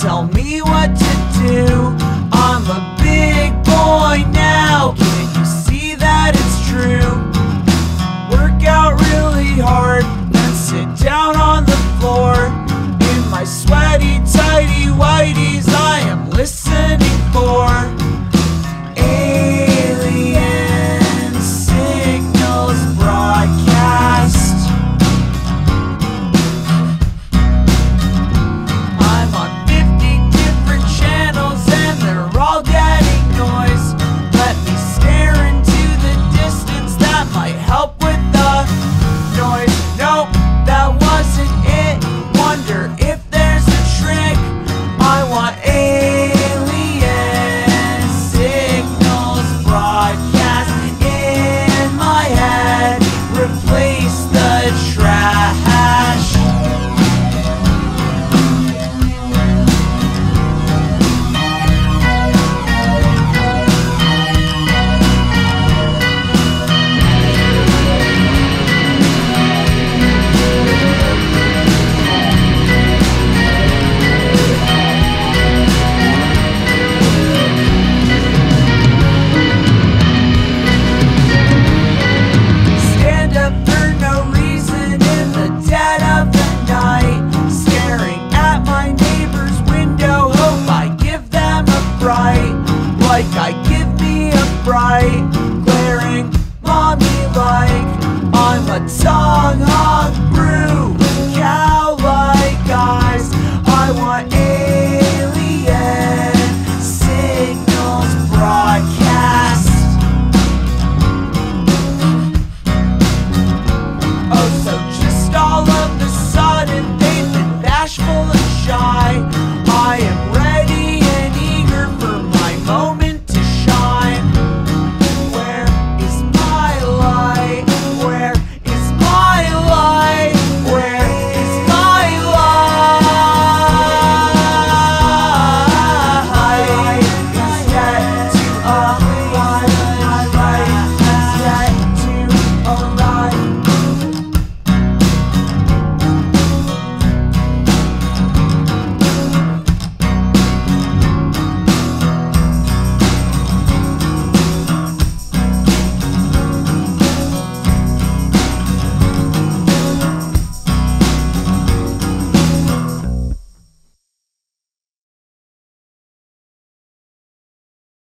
tell me what to I, I am